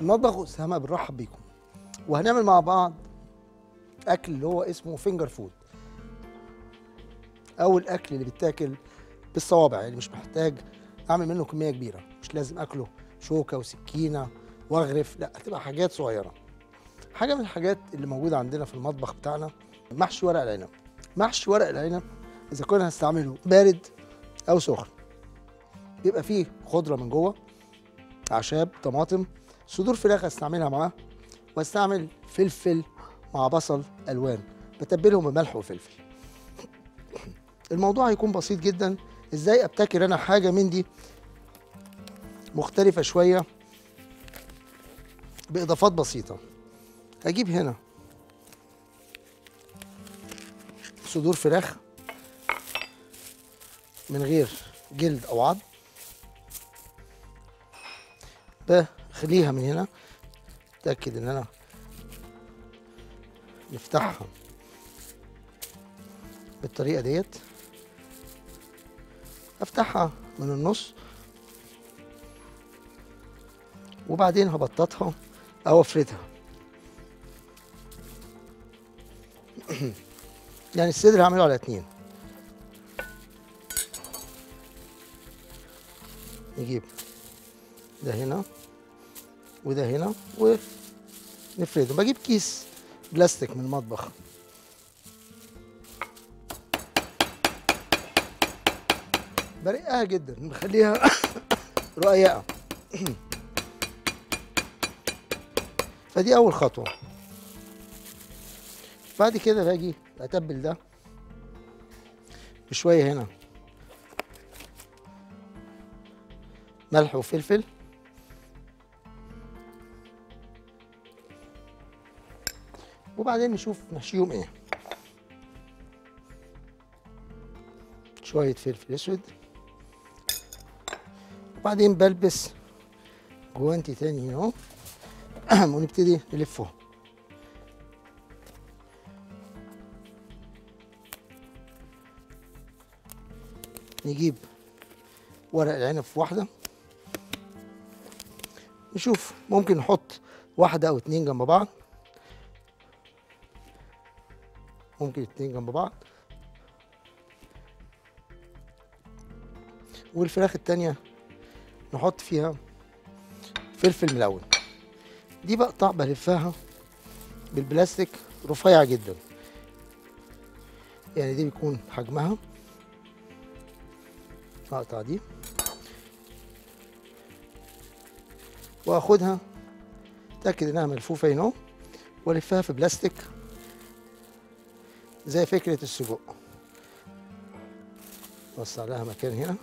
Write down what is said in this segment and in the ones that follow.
المطبخ أسامة بنرحب بيكم. وهنعمل مع بعض أكل اللي هو اسمه finger food أو الأكل اللي بيتاكل بالصوابع يعني مش محتاج أعمل منه كمية كبيرة. مش لازم أكله شوكة وسكينة وأغرف لأ هتبقى حاجات صغيرة. حاجة من الحاجات اللي موجودة عندنا في المطبخ بتاعنا محشي ورق العنب. محشي ورق العنب إذا كنا هنستعمله بارد أو سخن. بيبقى فيه خضرة من جوه أعشاب طماطم صدور فراخ هستعملها معاه واستعمل فلفل مع بصل ألوان. بتبلهم بملح وفلفل. الموضوع هيكون بسيط جدا. إزاي أبتكر أنا حاجة من دي مختلفة شوية بإضافات بسيطة؟ هجيب هنا صدور فراخ من غير جلد أو عظم. بخليها من هنا. اتاكد إن أنا نفتحها بالطريقة ديت. أفتحها من النص. وبعدين هبططها أو أفردها. يعني الصدر هعمله على اتنين. نجيب ده هنا. وده هنا ونفرده. بجيب كيس بلاستيك من المطبخ. برقها جدا بخليها رقيقة. فدي أول خطوة. بعد كده باجي أتبل ده بشوية هنا. ملح وفلفل. وبعدين نشوف نحشيهم إيه. شوية فلفل أسود. وبعدين بلبس جوانتي تاني اهو. ونبتدي نلفه. نجيب ورق العنب في واحدة. نشوف ممكن نحط واحدة أو اتنين جنب بعض. ممكن اتنين جنب بعض. والفراخ التانية نحط فيها فلفل ملون. دي بقطع بلفها بالبلاستيك رفيع جدا. يعني دي بيكون حجمها. اقطع دي. وآخدها اتاكد إنها ملفوفة هنا وألفها في بلاستيك. زي فكرة السجق. وسع لها مكان هنا.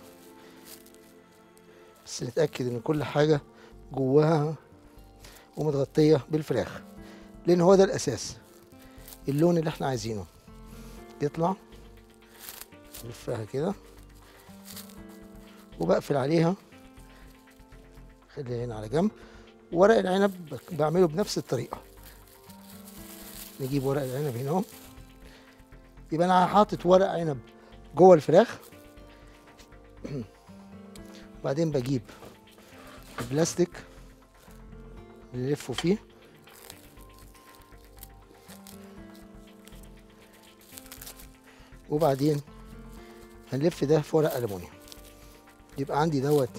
بس نتأكد إن كل حاجة جواها ومتغطية بالفراخ. لأن هو ده الأساس. اللون اللي إحنا عايزينه. يطلع نلفها كده. وبقفل عليها. خليها هنا على جنب. ورق العنب بعمله بنفس الطريقة. نجيب ورق العنب هنا أهو. يبقى أنا حاطط ورق عنب جوه الفراخ. وبعدين بجيب البلاستيك اللي نلفه فيه. وبعدين هنلف ده في ورق ألمونيوم. يبقى عندي دوت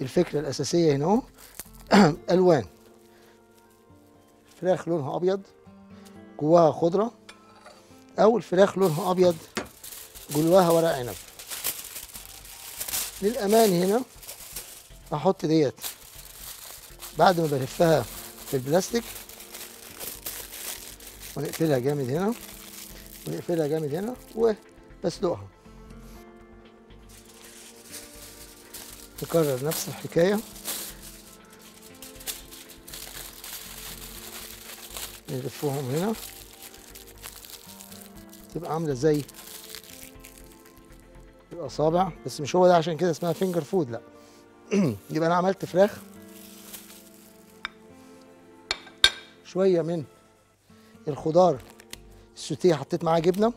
الفكرة الأساسية هنا أهو. ألوان. فراخ لونها أبيض. جواها خضرة. أو الفراخ لونها أبيض جواها ورق عنب. للأمان هنا أحط ديت. بعد ما بلفها في البلاستيك ونقفلها جامد هنا ونقفلها جامد هنا وبسلقها. نكرر نفس الحكاية. نلفهم هنا. تبقى عاملة زي الأصابع بس مش هو ده عشان كده اسمها finger food لأ. يبقى أنا عملت فراخ. شوية من الخضار السوتيه حطيت معاه جبنة.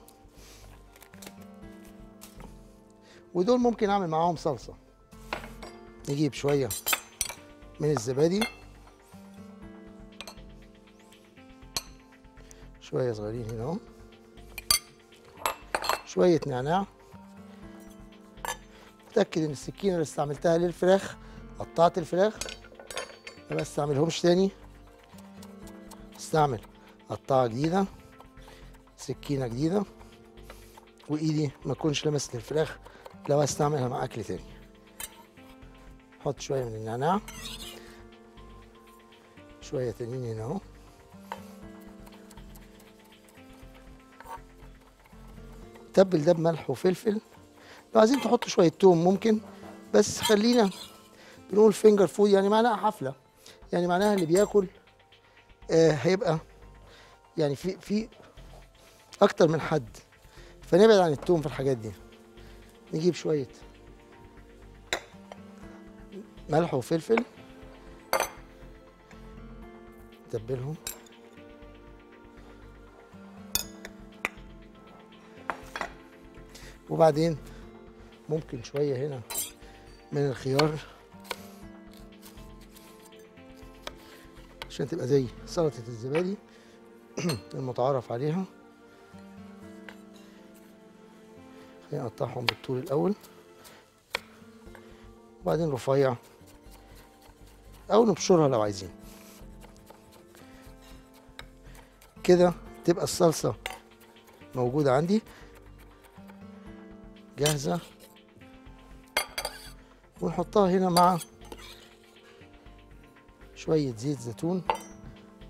ودول ممكن أعمل معاهم صلصة. نجيب شوية من الزبادي. شوية صغيرين هنا شوية نعناع. اتاكد إن السكينة اللي استعملتها للفراخ قطعت الفراخ. ما بستعملهمش تاني. استعمل قطعة جديدة سكينة جديدة. وإيدي ما تكونش لمست الفراخ لو هستعملها مع أكل تاني. أحط شوية من النعناع. شوية تانيين هنا أهو. تبل ده بملح وفلفل. لو عايزين تحطوا شوية توم ممكن بس خلينا بنقول finger food يعني معناها حفلة. يعني معناها اللي بياكل آه هيبقى يعني في في أكتر من حد. فنبعد عن التوم في الحاجات دي. نجيب شوية ملح وفلفل. نتبلهم. وبعدين ممكن شوية هنا من الخيار عشان تبقى زي سلطة الزبادي المتعارف عليها. خلينا نقطعهم بالطول الأول. وبعدين رفيع أو نبشرها لو عايزين. كده تبقى الصلصة موجودة عندي. جاهزة؟ ونحطها هنا مع شوية زيت زيتون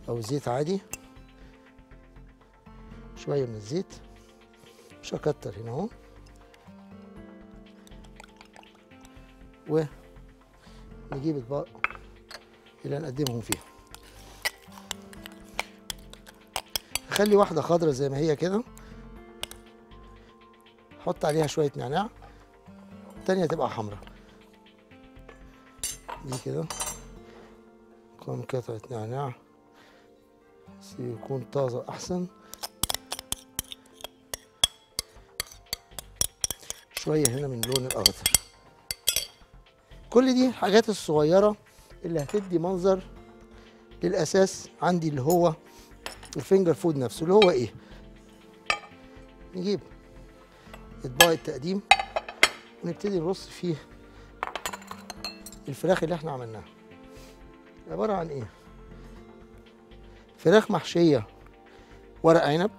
أو زيت عادي. شوية من الزيت. مش هكتر هنا أهو. ونجيب اطباق اللي هنقدمهم فيها. خلي واحدة خضرة زي ما هي كده. حط عليها شوية نعناع. التانية تبقى حمرا. دي كده. كم قطعة نعناع. بس يكون طازة أحسن. شوية هنا من لون الأخضر. كل دي الحاجات الصغيرة اللي هتدي منظر للأساس عندي اللي هو ال finger food نفسه اللي هو إيه؟ نجيب. أطباق التقديم ونبتدي نرص فيه الفراخ اللي إحنا عملناها. عبارة عن إيه؟ فراخ محشية ورق عنب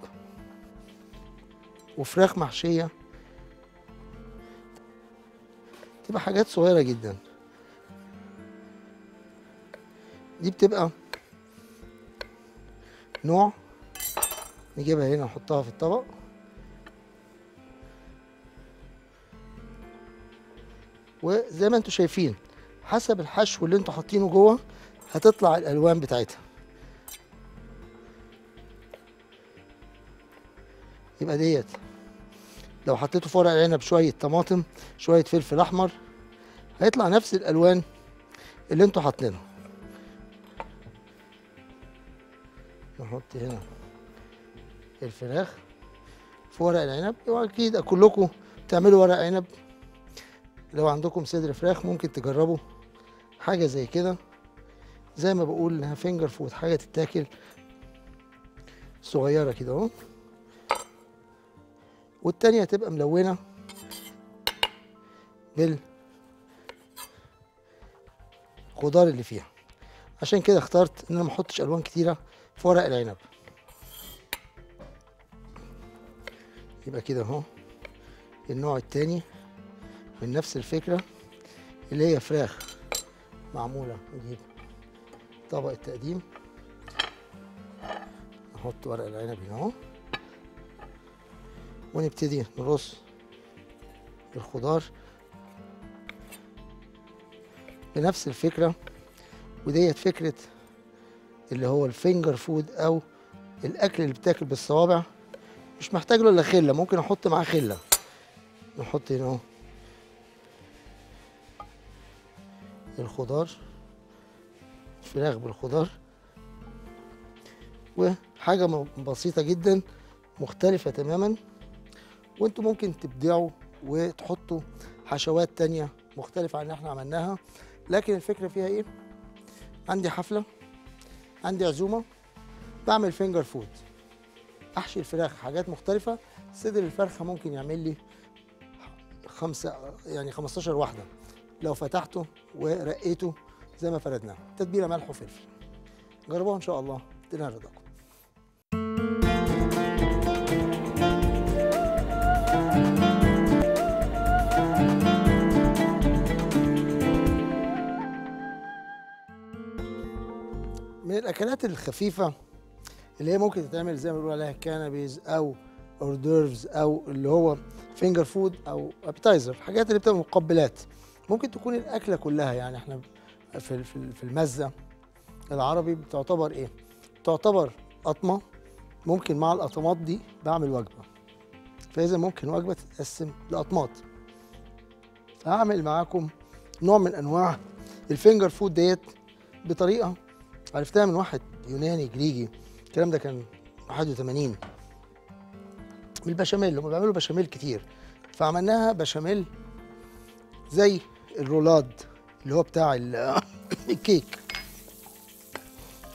وفراخ محشية. تبقى حاجات صغيرة جدا. دي بتبقى نوع نجيبها هنا نحطها في الطبق. وزي ما أنتم شايفين حسب الحشو اللي أنتوا حاطينه جوه هتطلع الألوان بتاعتها. يبقى ديت لو حطيته في ورق العنب شوية طماطم شوية فلفل أحمر هيطلع نفس الألوان اللي أنتوا حاطينها. نحط هنا الفراخ في ورق العنب. واكيد كلكم تعملوا ورق عنب. لو عندكم صدر فراخ ممكن تجربوا حاجة زي كده. زي ما بقول إنها finger food حاجة تتاكل صغيرة كده أهو. والتانية هتبقى ملونة بالخضار اللي فيها. عشان كده اخترت إن أنا ما أحطش ألوان كتيرة في ورق العنب. يبقى كده أهو. النوع التاني. من نفس الفكرة اللي هي فراخ معمولة نجيب طبق التقديم. نحط ورق العنب هنا أهو. ونبتدي نرص الخضار بنفس الفكرة وديت فكرة اللي هو ال finger food أو الأكل اللي بتاكل بالصوابع. مش محتاج له إلا خلة ممكن أحط معاه خلة. نحط هنا أهو. الخضار فراخ بالخضار وحاجة بسيطة جدا مختلفة تماما وانتوا ممكن تبدعوا وتحطوا حشوات تانية مختلفة عن اللي إحنا عملناها. لكن الفكرة فيها إيه؟ عندي حفلة عندي عزومة بعمل finger food أحشي الفراخ حاجات مختلفة. صدر الفرخة ممكن يعمل لي خمسة يعني 15 واحدة. لو فتحته ورقيته زي ما فردناه تتبيلة ملح وفلفل. جربوها إن شاء الله. تنال رضاكم. من الأكلات الخفيفة اللي هي ممكن تتعمل زي ما بيقولوا عليها canapés أو hors d'oeuvres أو اللي هو finger food أو appetizer الحاجات اللي بتبقى مقبلات. ممكن تكون الأكلة كلها يعني إحنا في في المزة. العربي بتعتبر إيه؟ تعتبر قطمة. ممكن مع القطمات دي بعمل وجبة. فإذا ممكن وجبة تتقسم لقطمات هعمل معاكم نوع من أنواع ال finger food ديت بطريقة عرفتها من واحد يوناني جريجي. الكلام ده كان 81 من البشاميل هم بيعملوا بشاميل كتير. فعملناها بشاميل زي الرولاد اللي هو بتاع ال- الكيك.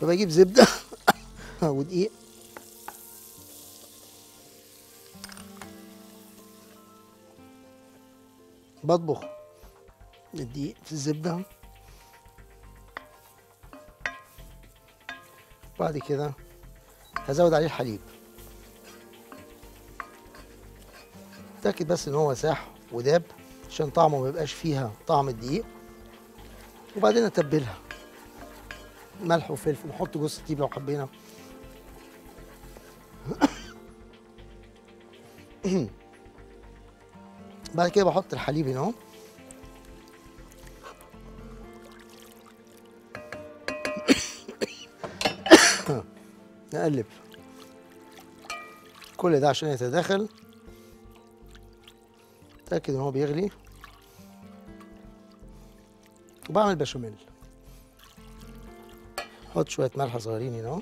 فبجيب زبدة ودقيق. بطبخ الدقيق في الزبدة. بعد كده هزود عليه الحليب. اتاكد بس إن هو ساح وداب. عشان طعمه ما يبقاش فيها طعم الدقيق. وبعدين اتبلها ملح وفلفل نحط جوز الطيب لو حبينا. بعد كده بحط الحليب هنا. نقلب. كل ده عشان يتداخل. اتاكد إن هو بيغلي. وبعمل بشاميل. أحط شوية ملح صغيرين هنا. اهو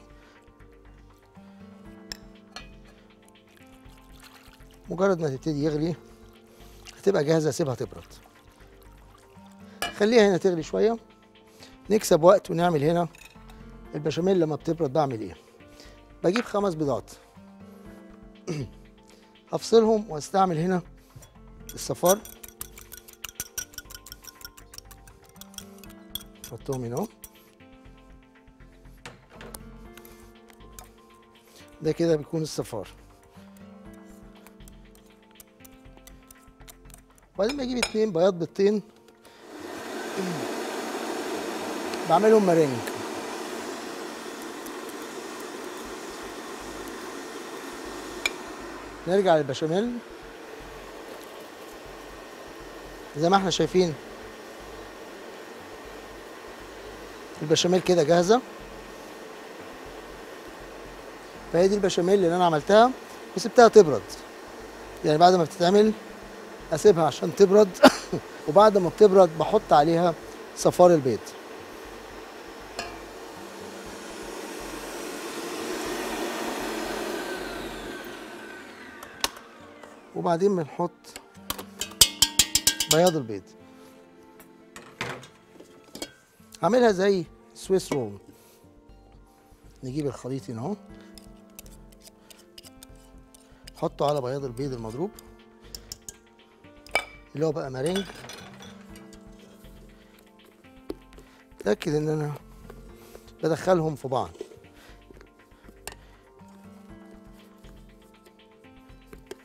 مجرد ما تبتدي يغلي هتبقى جاهزة اسيبها تبرد. خليها هنا تغلي شوية. نكسب وقت ونعمل هنا البشاميل لما بتبرد بعمل إيه؟ بجيب خمس بيضات. هفصلهم وأستعمل هنا الصفار. احطهم هنا ده كده بيكون الصفار وبعدين بجيب اتنين بياض بيضتين بعملهم مارينج نرجع للبشاميل زي ما إحنا شايفين البشاميل كده جاهزة. فهي دي البشاميل اللي أنا عملتها وسبتها تبرد. يعني بعد ما بتتعمل أسيبها عشان تبرد. وبعد ما بتبرد بحط عليها صفار البيض. وبعدين بنحط بياض البيض. هعملها زي سويس رول نجيب الخليط هنا أهو. حطه على بياض البيض المضروب. اللي هو بقى مارينج. اتاكد إن أنا بدخلهم في بعض.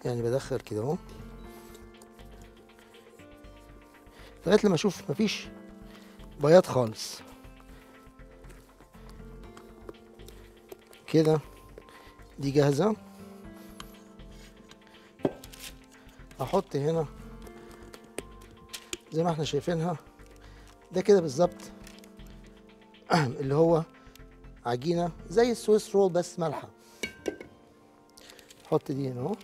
يعني بدخل كده أهو. لغاية لما أشوف مفيش بياض خالص. كده. دي جاهزة؟ أحط هنا زي ما إحنا شايفينها. ده كده بالظبط اللي هو عجينة زي السويس رول بس مالحة. أحط دي هنا اهو.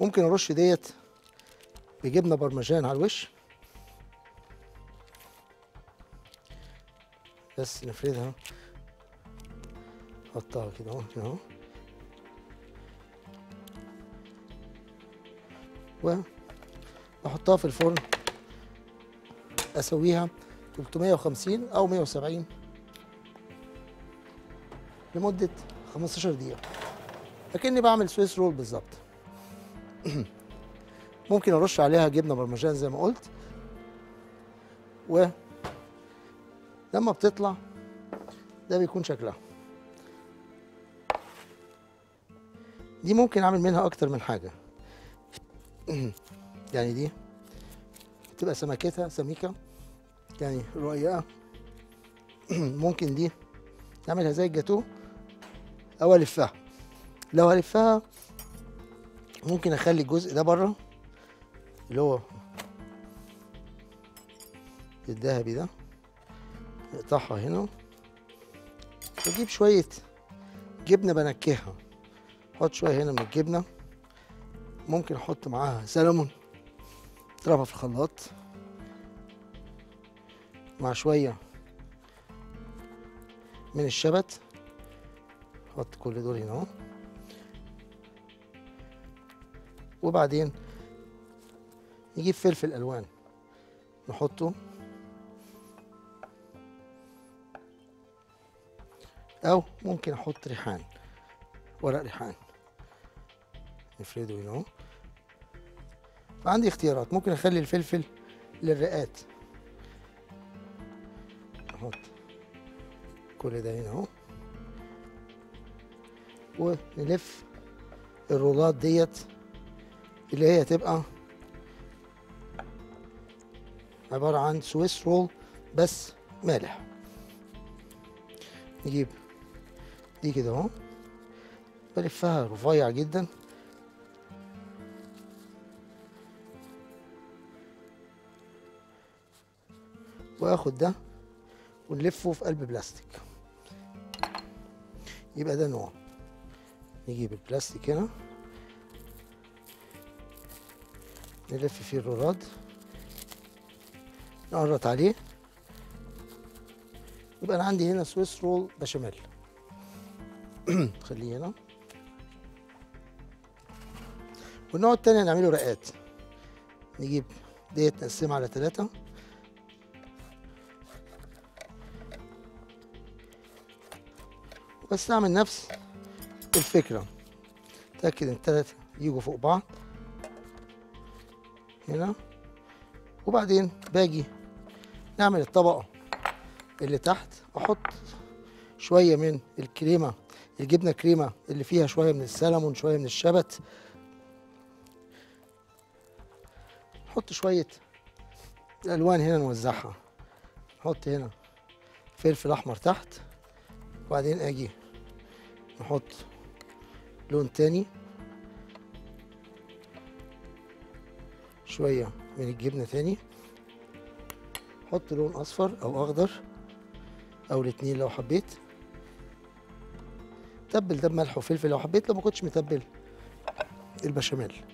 ممكن أرش ديت بجبنة برمجان على الوش. بس نفردها. نحطها كده اهو كده اهو واحطها في الفرن. أسويها 350 أو 170 لمدة 15 دقيقة. لكني بعمل سويس رول بالظبط. ممكن أرش عليها جبنة برمجان زي ما قلت. و لما بتطلع ده بيكون شكلها. دي ممكن أعمل منها أكتر من حاجة. يعني دي تبقى سمكتها سميكة. يعني رقيقة. ممكن دي نعملها زي الجاتو أو ألفها. لو هلفها ممكن أخلي الجزء ده بره اللي هو الذهبي ده نقطعها هنا. وأجيب شوية جبنة بنكهها أحط شوية هنا من الجبنة. ممكن أحط معاها سلمون. اضربها في الخلاط. مع شوية من الشبت. أحط كل دول هنا أهو. وبعدين نجيب فلفل ألوان. نحطه. أو ممكن أحط ريحان ورق ريحان. نفرده هنا اهو فعندي اختيارات. ممكن أخلي الفلفل للرئات أحط كل ده هنا أهو. ونلف الرولات ديت اللي هي تبقى عبارة عن سويس رول بس مالح. نجيب دي كده أهو. بلفها رفيع جدا. وآخد ده ونلفه في قلب بلاستيك. يبقى ده نوع. نجيب البلاستيك هنا. نلف فيه الرولاد نقرط عليه. يبقى أنا عندي هنا سويس رول بشاميل. خليه هنا. والنوع التاني هنعمله رقات. نجيب ديت نقسمها على ثلاثة بس نعمل نفس الفكرة. تأكد إن التلاتة يجوا فوق بعض. هنا. وبعدين باجي نعمل الطبقة اللي تحت. أحط شوية من الكريمة الجبنة كريمة اللي فيها شوية من السلمون شوية من الشبت. نحط شوية الألوان هنا نوزعها. نحط هنا فلفل أحمر تحت. وبعدين أجي نحط لون تاني. شوية من الجبنة تاني. حط لون أصفر أو أخضر أو الاتنين لو حبيت. تبل ده بملح وفلفل لو حبيت لو ما كنتش متبل. البشاميل.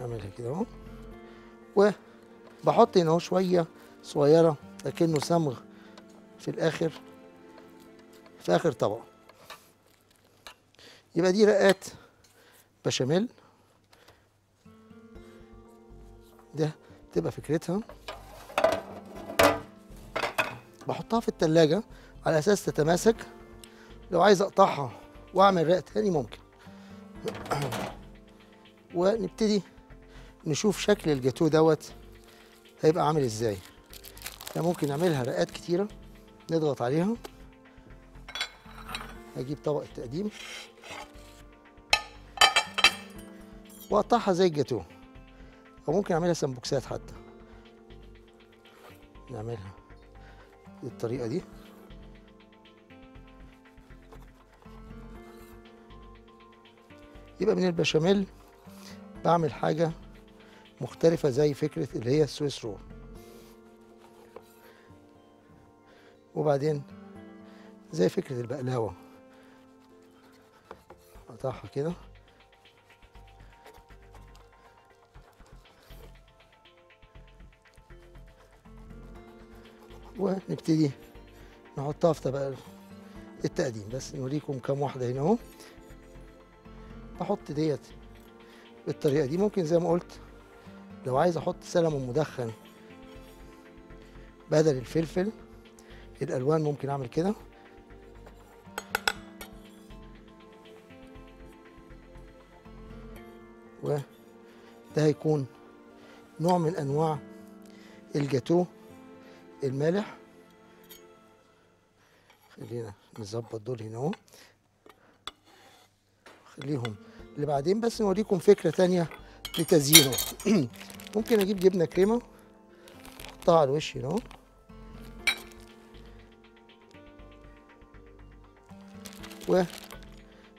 أعملها كده أهو. وبحط هنا أهو شوية صغيرة لكنه صمغ في الآخر. في آخر طبق يبقى دي رقات بشاميل. ده تبقى فكرتها. بحطها في التلاجة على أساس تتماسك. لو عايز أقطعها وأعمل رق تاني ممكن. ونبتدي نشوف شكل الجاتو دوت هيبقى عامل إزاي. ممكن نعملها رقات كتيرة نضغط عليها. هجيب طبق التقديم واقطعها زي الجاتو. أو ممكن أعملها سمبوكسات حتى. نعملها بالطريقة دي. يبقى من البشاميل بعمل حاجة مختلفة زي فكرة اللي هي السويس رول. وبعدين زي فكرة البقلاوة. اقطعها كده. ونبتدي نحطها في طبق التقديم بس نوريكم كام واحدة هنا اهو. أحط ديت بالطريقة دي. ممكن زي ما قلت لو عايز أحط سلمون مدخن بدل الفلفل الألوان ممكن أعمل كده. هيكون نوع من أنواع الجاتو المالح. خلينا نظبط دول هنا أهو. خليهم اللي بعدين بس نوريكم فكرة تانية لتزيينه. ممكن أجيب جبنة كريمة أحطها على الوش هنا أهو.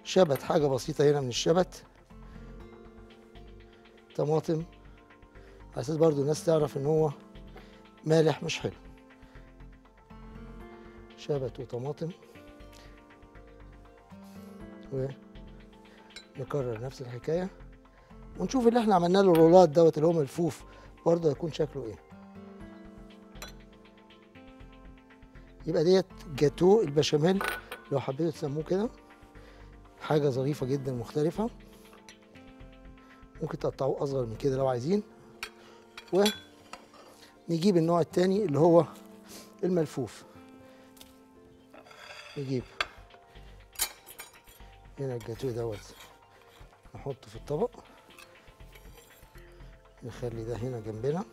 وشبت حاجة بسيطة هنا من الشبت. طماطم. على أساس برضو الناس تعرف إن هو مالح مش حلو. شبت وطماطم. ونكرر نفس الحكاية. ونشوف اللي إحنا عملنا له الرولات دوت اللي هو ملفوف برضه هيكون شكله إيه. يبقى ديت جاتو البشاميل. لو حبيتوا تسموه كده. حاجة ظريفة جدا مختلفة. ممكن تقطعوه أصغر من كده لو عايزين. ونجيب النوع التاني اللي هو الملفوف. نجيب هنا الجاتوه دوت نحطه في الطبق. نخلي ده هنا جنبنا.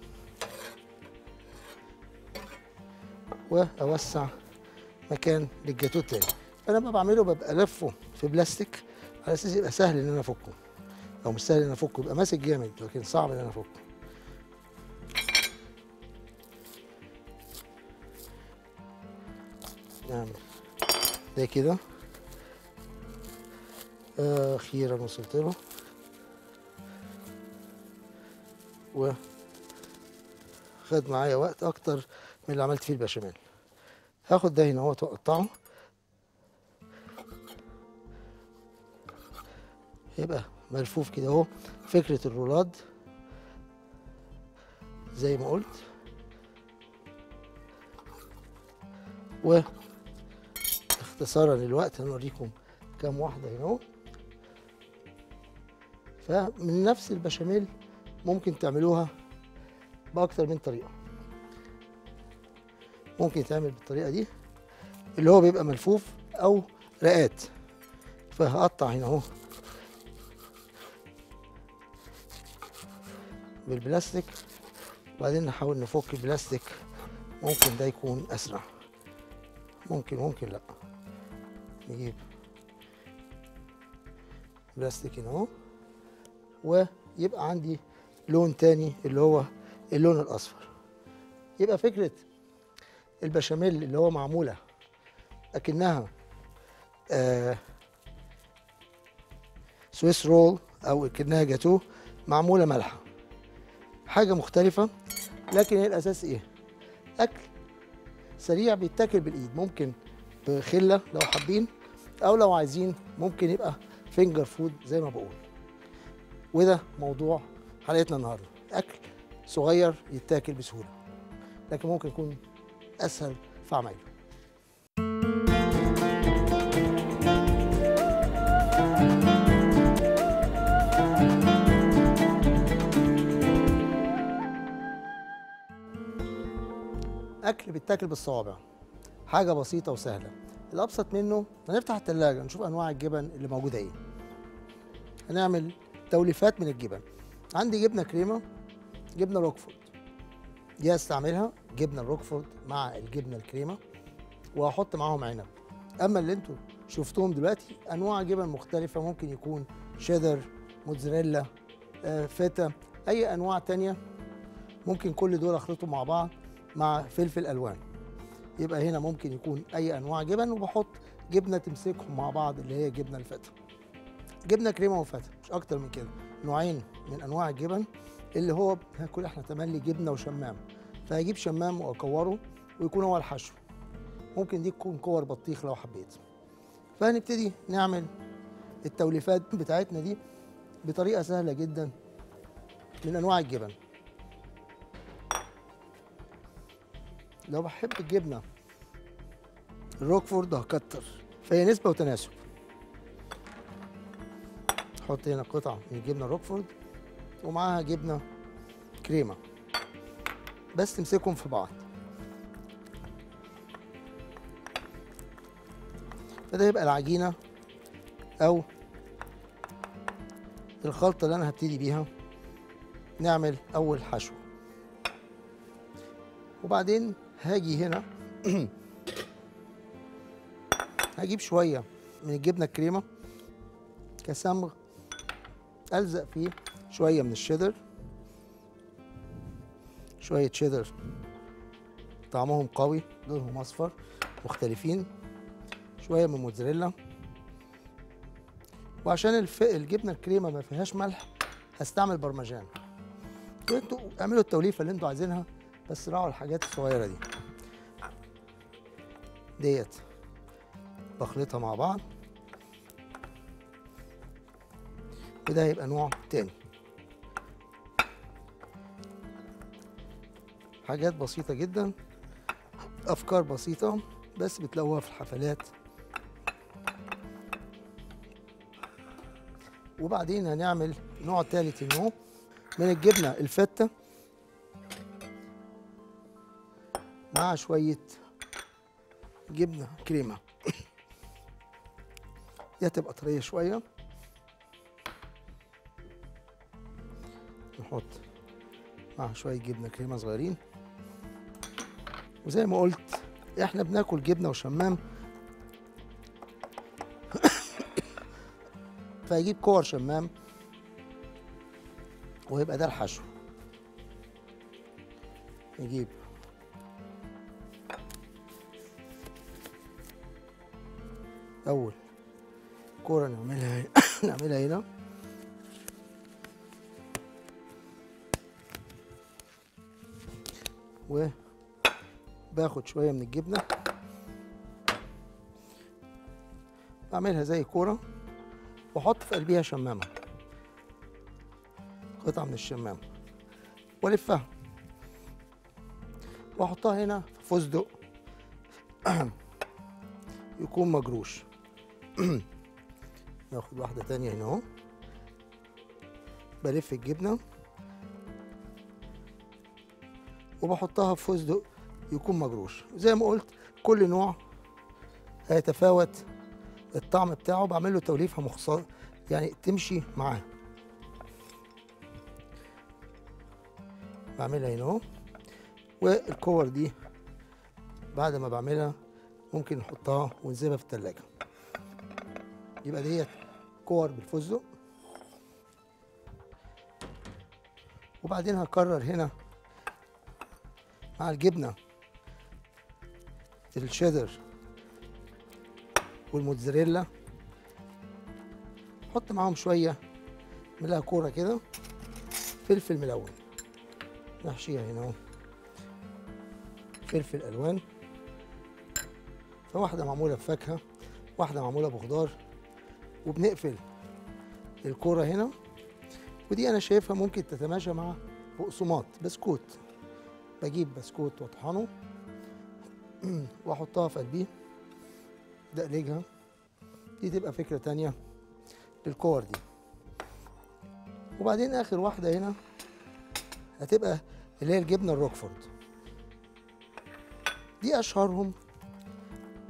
واوسع مكان للجاتوه التاني. فانا لما بعمله ببقى لفه في بلاستيك على أساس يبقى سهل إن أنا أفكه. لو مش سهل ان أفكه. يبقى ماسك جامد لكن صعب إن أنا أفكه. نعمل ده كده. أخيرا وصلت له. و خد معايا وقت أكتر من اللي عملت فيه البشاميل. هاخد ده هنا اهوت واقطعه يبقى ملفوف كده اهو. فكرة الرولاد زي ما قلت. و اختصارا للوقت هنوريكم كام واحدة هنا اهو. فمن نفس البشاميل ممكن تعملوها بأكتر من طريقة. ممكن تعمل بالطريقة دي اللي هو بيبقى ملفوف أو رقات. فهقطع هنا اهو. بالبلاستيك. وبعدين نحاول نفك البلاستيك. ممكن ده يكون أسرع. ممكن ممكن لأ. نجيب بلاستيك هنا أهو. ويبقى عندي لون تاني اللي هو اللون الأصفر. يبقى فكرة البشاميل اللي هو معمولة أكنها آه Swiss roll أو أكنها جاتوه معمولة مالحه حاجة مختلفة لكن هي الأساس إيه؟ أكل سريع بيتاكل بالإيد ممكن بخلة لو حابين أو لو عايزين ممكن يبقى finger food زي ما بقول. وده موضوع حلقتنا النهارده. أكل صغير يتاكل بسهولة لكن ممكن يكون أسهل في عمايله. اكل بيتاكل بالصوابع. حاجة بسيطة وسهلة. الأبسط منه هنفتح التلاجة نشوف أنواع الجبن اللي موجودة إيه. هنعمل توليفات من الجبن. عندي جبنة كريمة جبنة روكفورد دي هستعملها جبنة الروكفورد مع الجبنة الكريمة وهحط معاهم عنب. أما اللي أنتوا شفتوهم دلوقتي أنواع جبن مختلفة ممكن يكون شيدر موتزاريلا آه، فيتا أي أنواع تانية. ممكن كل دول أخلطهم مع بعض. مع فلفل ألوان. يبقى هنا ممكن يكون أي أنواع جبن وبحط جبنة تمسكهم مع بعض اللي هي جبنة الفتا. جبنة كريمة وفتا مش أكتر من كده. نوعين من أنواع الجبن اللي هو هاكل إحنا تملي جبنه وشمام. فهجيب شمام وأكوره ويكون هو الحشو. ممكن دي تكون كور بطيخ لو حبيت. فهنبتدي نعمل التوليفات بتاعتنا دي بطريقة سهلة جدا من أنواع الجبن. لو بحب الجبنة. الروكفورد هكتر. فهي نسبة وتناسب. نحط هنا قطعة من الجبنة الروكفورد ومعاها جبنة كريمة. بس تمسكهم في بعض. فده يبقى العجينة أو الخلطة اللي أنا هبتدي بيها. نعمل أول حشو. وبعدين هاجي هنا. هجيب شوية من الجبنة الكريمة كصمغ ألزق فيه شوية من الشيدر. شوية شيدر طعمهم قوي لونهم أصفر مختلفين. شوية من موتزاريلا. وعشان. الجبنة الكريمة ما فيهاش ملح هستعمل برمجان. وانتوا اعملوا التوليفة اللي أنتوا عايزينها. بس راعوا الحاجات الصغيرة دي. ديت بخلطها مع بعض. وده هيبقى نوع تاني. حاجات بسيطة جدا. أفكار بسيطة بس بتلاقوها في الحفلات. وبعدين هنعمل نوع تالت النوع من الجبنة الفتة. مع شوية جبنة كريمة. دي هتبقى طرية شوية. نحط مع شوية جبنة كريمة صغيرين. وزي ما قلت إحنا بناكل جبنة وشمام. فيجيب كور شمام. ويبقى ده الحشو. نجيب أول كورة نعملها نعملها هنا. وباخد شوية من الجبنة. بعملها زي كورة. وأحط في قلبيها شمامة. قطعة من الشمامة. وألفها. وأحطها هنا في فستق. يكون مجروش. ناخد واحدة تانية هنا اهو. بلف الجبنة. وبحطها في فستق يكون مجروش. زي ما قلت كل نوع هيتفاوت الطعم بتاعه. بعمل له توليفة مخصص يعني تمشي معاه. بعملها هنا اهو. والكور دي بعد ما بعملها ممكن نحطها ونسيبها في التلاجة. يبقى ديت كور بالفستق. وبعدين هكرر هنا مع الجبنة الشيدر والموتزاريلا. حط معاهم شوية ملاها كورة كده فلفل ملون. نحشيها هنا أهو. فلفل ألوان. فواحدة معمولة بفاكهة واحدة معمولة بخضار. وبنقفل الكورة هنا. ودي أنا شايفها ممكن تتماشى مع بقسماط بسكوت. بجيب بسكوت وأطحنه. وأحطها في قلبيه دقلجها. دي تبقى فكرة تانية للكور دي. وبعدين آخر واحدة هنا هتبقى اللي هي الجبنة الروكفورد دي أشهرهم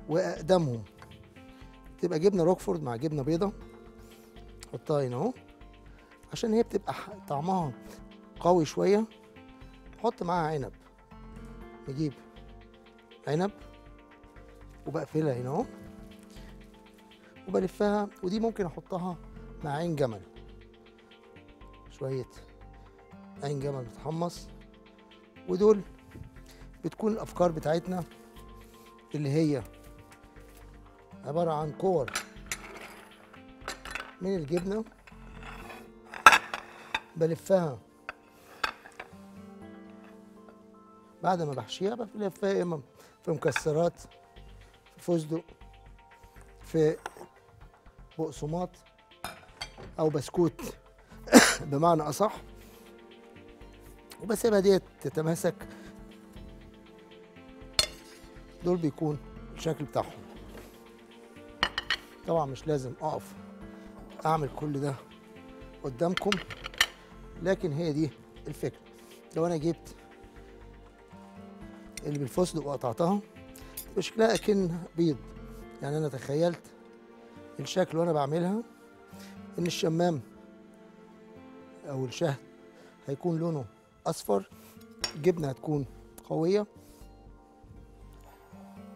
وأقدمهم. تبقى جبنة روكفورد مع جبنة بيضة. حطها هنا أهو. عشان هي بتبقى طعمها قوي شوية. حط معاها عنب. نجيب عنب وبقفلها هنا اهو. وبلفها ودي ممكن احطها مع عين جمل. شوية عين جمل بتحمص ودول بتكون الأفكار بتاعتنا اللي هي عبارة عن كور. من الجبنة؟ بلفها. بعد ما بحشيها بلفها يا اما في مكسرات في فستق في بقسماط أو بسكوت. بمعنى أصح. وبسيبها ديت تتماسك. دول بيكون الشكل بتاعهم. طبعا مش لازم أقف. أعمل كل ده قدامكم. لكن هي دي الفكرة. لو أنا جبت اللي بالفستق وقطعتها شكلها اكن بيض. يعني أنا تخيلت الشكل وأنا بعملها إن الشمام أو الشهد هيكون لونه أصفر الجبنه هتكون قوية.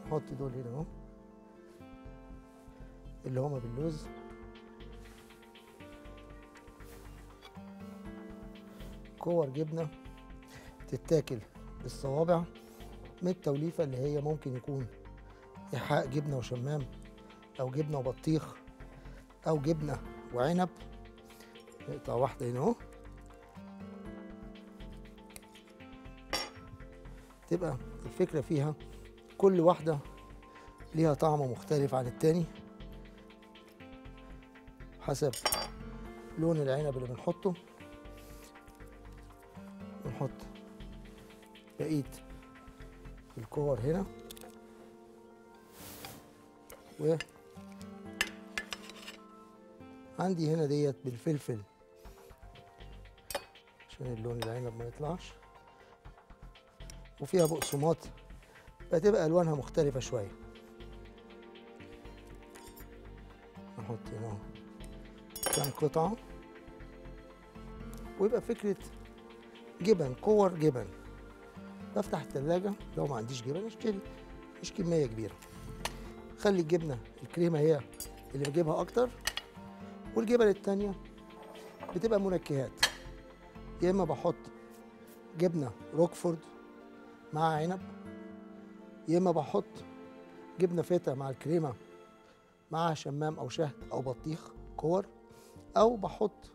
نحط دول هنا أهو. اللي هما باللوز كور جبنة تتاكل بالصوابع من التوليفة اللي هي ممكن يكون إيحاء جبنة وشمام أو جبنة وبطيخ أو جبنة وعنب. نقطع واحدة هنا أهو. تبقى الفكرة فيها كل واحدة ليها طعم مختلف عن التاني. حسب لون العنب اللي بنحطه. بنحط بقية الكور هنا. و عندي هنا ديت بالفلفل. عشان اللون العنب ما يطلعش. وفيها بقسماط. فتبقى ألوانها مختلفة شوية. كام قطعة ويبقى فكرة جبن كور جبن. بفتح التلاجة لو ما عنديش جبن اشتري مش كمية كبيرة. خلي الجبنة الكريمة هي اللي بجيبها أكتر والجبن التانية بتبقى منكهات. يا إما بحط جبنة روكفورد مع عنب يا إما بحط جبنة فيتا مع الكريمة مع شمام أو شهد أو بطيخ كور. أو بحط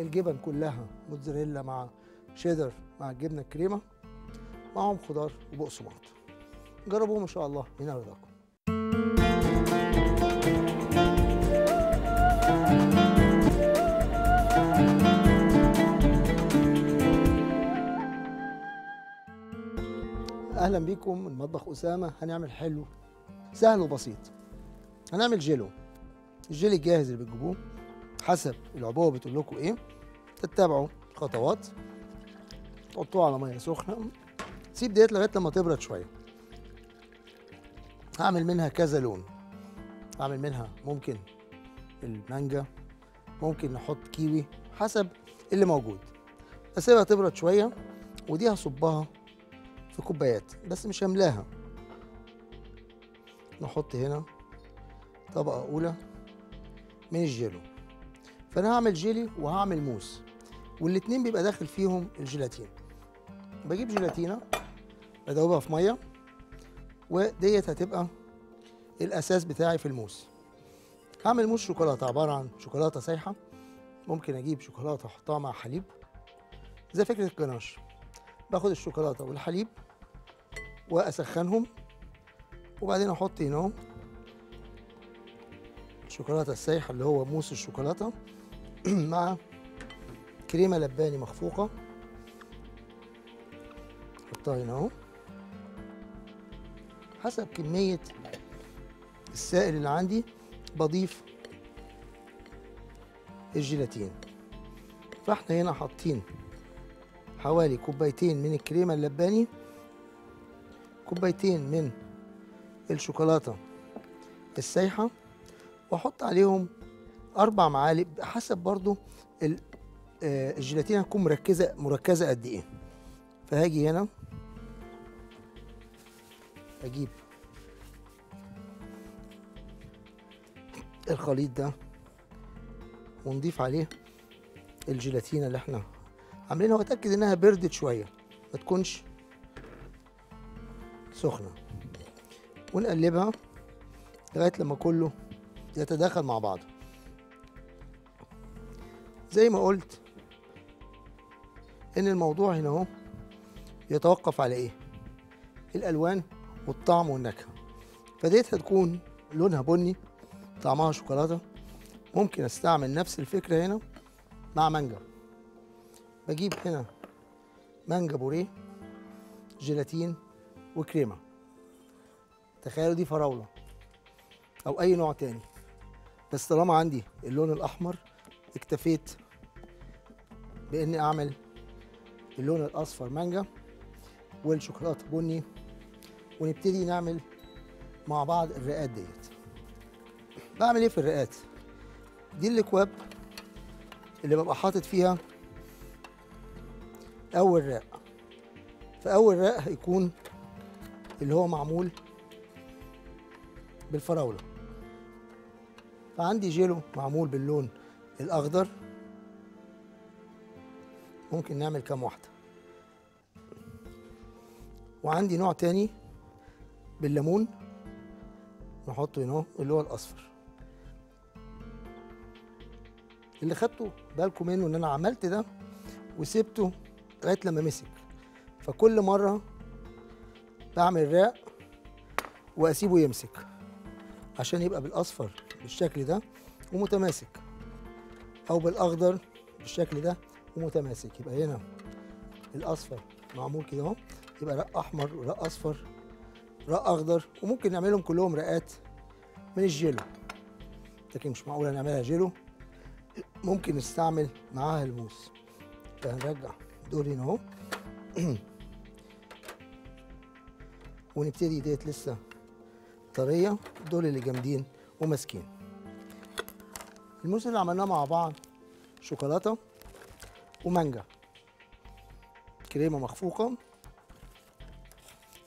الجبن كلها موتزاريلا مع شيدر مع الجبنة الكريمة معهم خضار وبقسماط جربوهم إن شاء الله من رضاكم أهلا بيكم من مطبخ أسامة. هنعمل حلو سهل وبسيط. هنعمل جيلو. الجيلي الجاهز اللي بتجيبوه. حسب العبوة بتقول لكم إيه. تتبعوا الخطوات تحطوه على مية سخنة. سيب ديت لغاية لما تبرد شوية. هعمل منها كذا لون. هعمل منها ممكن المانجا ممكن نحط كيوي حسب اللي موجود. اسيبها تبرد شوية ودي هصبها في كوبايات بس مش هملاها. نحط هنا طبقة أولى من الجيلو. فأنا هعمل جيلي وهعمل موس والاتنين بيبقى داخل فيهم الجيلاتين. بجيب جيلاتينة بدوبها في مية وديت هتبقى الأساس بتاعي في الموس. هعمل موس شوكولاتة عبارة عن شوكولاتة سايحة. ممكن أجيب شوكولاتة أحطها مع حليب. زي فكرة الجناش. باخد الشوكولاتة والحليب وأسخنهم وبعدين أحط هنا الشوكولاتة السايحة اللي هو موس الشوكولاتة. مع كريمة لباني مخفوقة. احطها هنا أهو. حسب كمية السائل اللي عندي بضيف الجيلاتين. فاحنا هنا حاطين حوالي كوبايتين من الكريمة اللباني كوبايتين من الشوكولاتة السايحة وأحط عليهم أربع معالق حسب برضو آه، الجيلاتين هتكون مركزه مركزة قد إيه. فهاجي هنا. أجيب الخليط ده ونضيف عليه الجيلاتينه اللي إحنا عاملينها واتاكد إنها بردت شوية ما تكونش سخنة. ونقلبها لغاية لما كله يتداخل مع بعضه. زي ما قلت إن الموضوع هنا أهو يتوقف على إيه؟ الألوان والطعم والنكهة. فديت هتكون لونها بني طعمها شوكولاتة. ممكن أستعمل نفس الفكرة هنا مع مانجا. بجيب هنا مانجا بوريه جيلاتين وكريمة. تخيلوا دي فراولة أو أي نوع تاني. بس طالما عندي اللون الأحمر اكتفيت بإني أعمل اللون الأصفر مانجا والشوكولاتة بني ونبتدي نعمل مع بعض الرقات ديت. بعمل إيه في الرقات؟ دي الاكواب اللي ببقى حاطط فيها أول رق فأول رق هيكون اللي هو معمول بالفراولة. فعندي جيلو معمول باللون الأخضر. ممكن نعمل كام واحدة. وعندي نوع تاني بالليمون نحطه هنا اللي هو الأصفر. اللي خدته بالكم منه إن أنا عملت ده وسبته لغاية لما مسك. فكل مرة بعمل راق وأسيبه يمسك عشان يبقى بالأصفر بالشكل ده ومتماسك أو بالأخضر بالشكل ده ومتماسك يبقى هنا الأصفر معمول كده أهو. يبقى رق أحمر ورق أصفر رق أخضر وممكن نعملهم كلهم رقات من الجيلو. لكن مش معقول نعملها جيلو. ممكن نستعمل معاها الموس. فهنرجع دول هنا أهو. ونبتدي ديت لسه طرية. دول اللي جامدين وماسكين. الموس اللي عملناه مع بعض شوكولاتة. ومانجا. كريمة مخفوقة.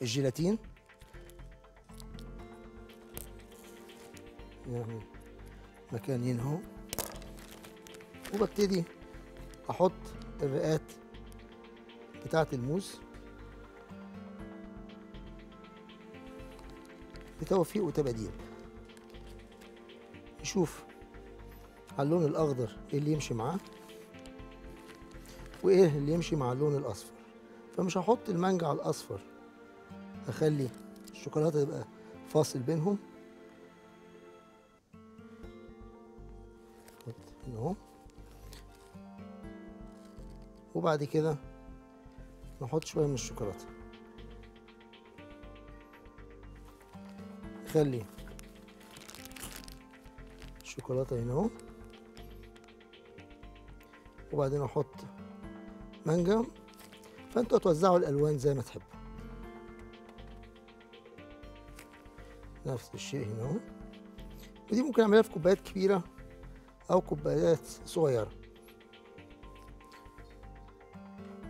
الجيلاتين. نعمل مكان هنا اهو وببتدي أحط الرقات بتاعه الموز. بتوفيق وتباديل. نشوف على اللون الأخضر إيه اللي يمشي معاه. وايه اللي يمشي مع اللون الاصفر. فمش هحط المانجا على الاصفر. هخلي الشوكولاتة تبقى فاصل بينهم. وبعد كده نحط شوية من الشوكولاتة. نخلي الشوكولاتة هنا اهو. وبعدين أحط مانجا فأنتوا هتوزعوا الألوان زي ما تحبوا. نفس الشيء هنا أهو. ودي ممكن أعملها في كوبايات كبيرة أو كوبايات صغيرة.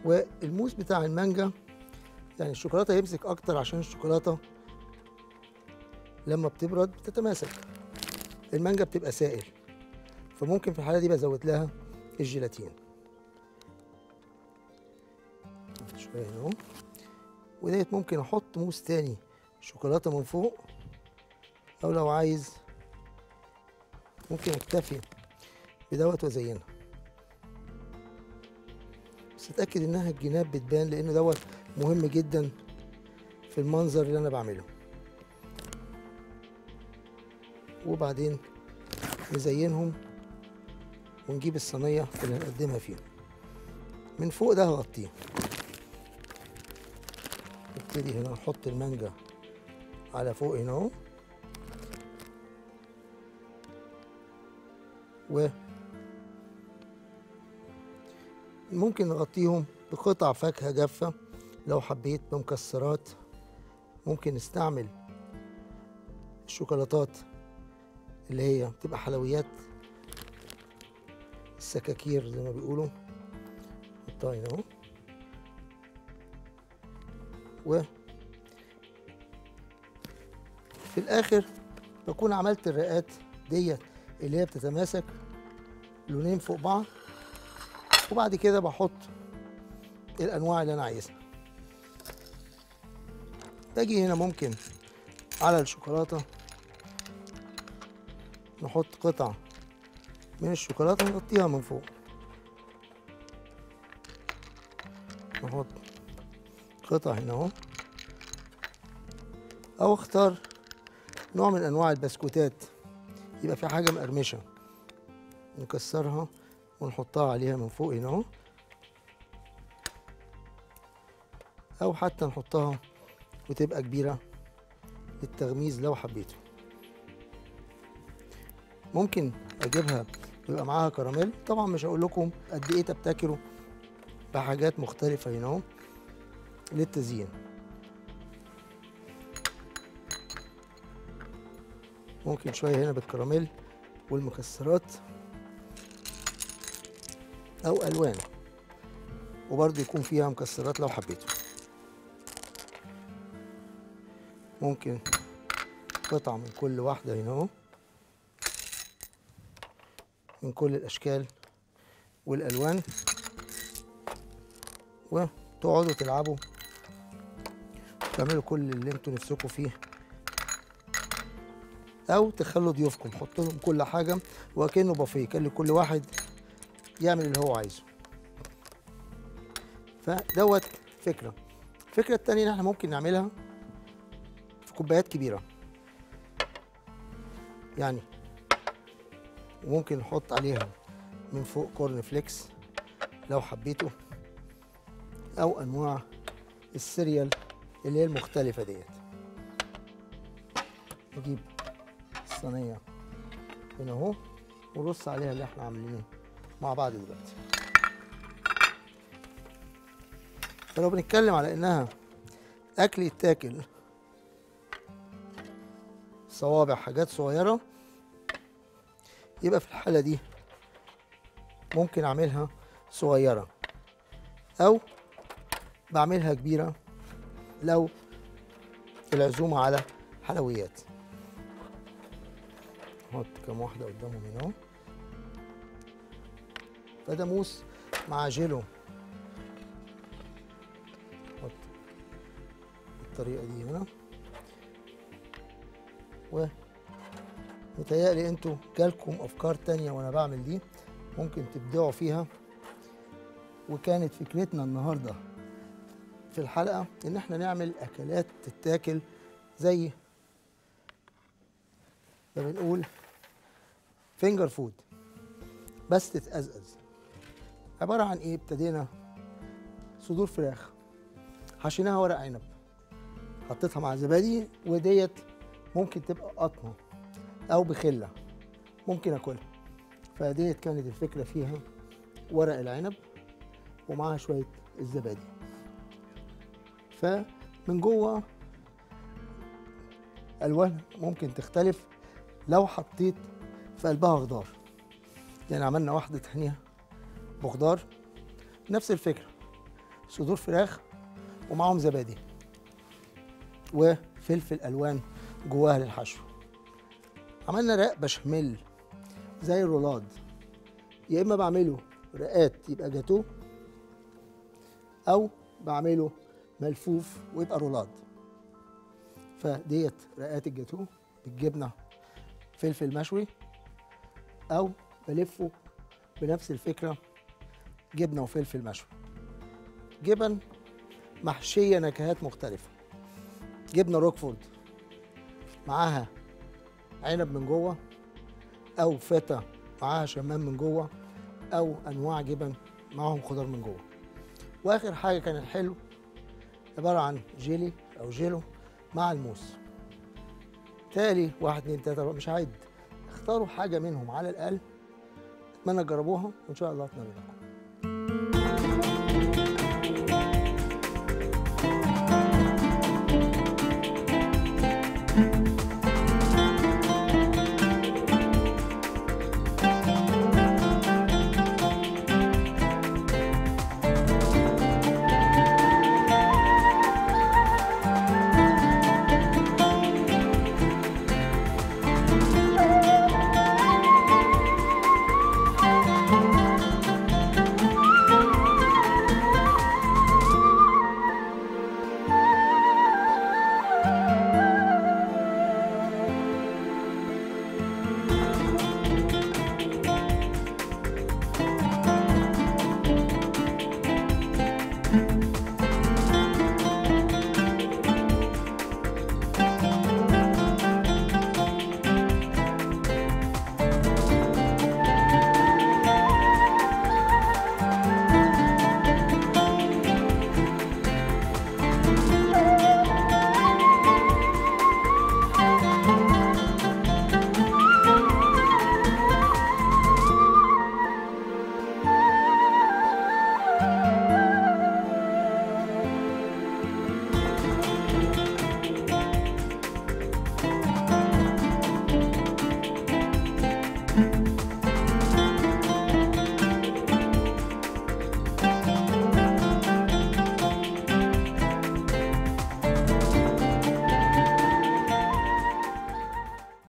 والموس بتاع المانجا يعني الشوكولاتة يمسك أكتر عشان الشوكولاتة لما بتبرد بتتماسك. المانجا بتبقى سائل فممكن في الحالة دي بزود لها الجيلاتين. شوية أهو. وديت ممكن أحط موس تاني شوكولاتة من فوق أو لو عايز ممكن أكتفي بدوت وازينها بس أتأكد إنها الجناب بتبان لأن دوت مهم جدا في المنظر اللي أنا بعمله. وبعدين نزينهم ونجيب الصينية اللي هنقدمها فيها من فوق ده هغطيه. نبتدي هنا نحط المانجا على فوق هنا اهو. و ممكن نغطيهم بقطع فاكهة جافة. لو حبيت بمكسرات ممكن نستعمل الشوكولاتات اللي هي بتبقى حلويات السكاكير زي ما بيقولوا. نحطها هنا اهو. و في الآخر بكون عملت الرقات ديت اللي هي بتتماسك لونين فوق بعض وبعد كده بحط الأنواع اللي أنا عايزها. باجي هنا ممكن على الشوكولاتة نحط قطع من الشوكولاتة نغطيها من فوق. قطع هنا اهو. أو اختار نوع من أنواع البسكوتات. يبقى في حاجة مقرمشة. نكسرها ونحطها عليها من فوق هنا اهو. أو حتى نحطها وتبقى كبيرة للتغميز لو حبيته. ممكن أجيبها يبقى معاها كراميل. طبعا مش هقول لكم قد إيه تبتكروا بحاجات مختلفة هنا اهو. للتزيين. ممكن شوية هنا بالكراميل والمكسرات أو ألوان. وبرضه يكون فيها مكسرات لو حبيتوا ممكن قطعة من كل واحدة هنا أهو. من كل الأشكال والألوان. وتقعدوا تلعبوا تعملوا كل اللي أنتوا نفسكم فيه. أو تخلوا ضيوفكم حطوا لهم كل حاجة وكأنه بافيه خلي كل واحد يعمل اللي هو عايزه. فدوت فكرة. الفكرة التانية إن إحنا ممكن نعملها في كوبايات كبيرة. يعني وممكن نحط عليها من فوق corn flakes لو حبيتوا. أو أنواع السيريال. اللي هي المختلفة ديت. نجيب الصينية هنا اهو ونرص عليها اللي إحنا عاملينه مع بعض دلوقتي. فلو بنتكلم على انها اكل يتاكل صوابع حاجات صغيرة يبقى في الحالة دي ممكن أعملها صغيرة أو بعملها كبيرة لو العزومة على حلويات. نحط كام واحدة قدامهم هنا. اهو فده موس مع جيلو. نحط بالطريقة دي هنا. و متهيألي أنتوا جالكم أفكار تانية وأنا بعمل دي ممكن تبدعوا فيها. وكانت فكرتنا النهارده في الحلقة إن إحنا نعمل أكلات تتاكل زي ما بنقول finger food بس تتأزأز عبارة عن إيه؟ ابتدينا صدور فراخ. حشيناها ورق عنب. حطيتها مع زبادي وديت ممكن تبقى قطمة أو بخلة. ممكن أكلها. فديت كانت الفكرة فيها ورق العنب ومعاها شوية الزبادي. فمن جوه. الوان ممكن تختلف لو حطيت في قلبها خضار. يعني عملنا واحدة تانية بخضار. نفس الفكرة. صدور فراخ ومعاهم زبادي وفلفل ألوان جواها للحشو. عملنا رق بشاميل زي الرولاد. يا إما بعمله رقات يبقى جاتوه أو بعمله ملفوف ويبقى رولاد. فديت رقات الجاتوه بالجبنه فلفل مشوي أو بلفه بنفس الفكرة جبنة وفلفل مشوي. جبن محشية نكهات مختلفة. جبنة روكفورد معاها عنب من جوه أو فتا معاها شمام من جوه أو أنواع جبن معاهم خضار من جوه. وآخر حاجة كان الحلو عبارة عن جيلي أو جيلو مع الموس. تالي واحد اتنين تلاتة مش هعد. اختاروا حاجة منهم على الأقل أتمنى تجربوها وإن شاء الله اتمنى لكم.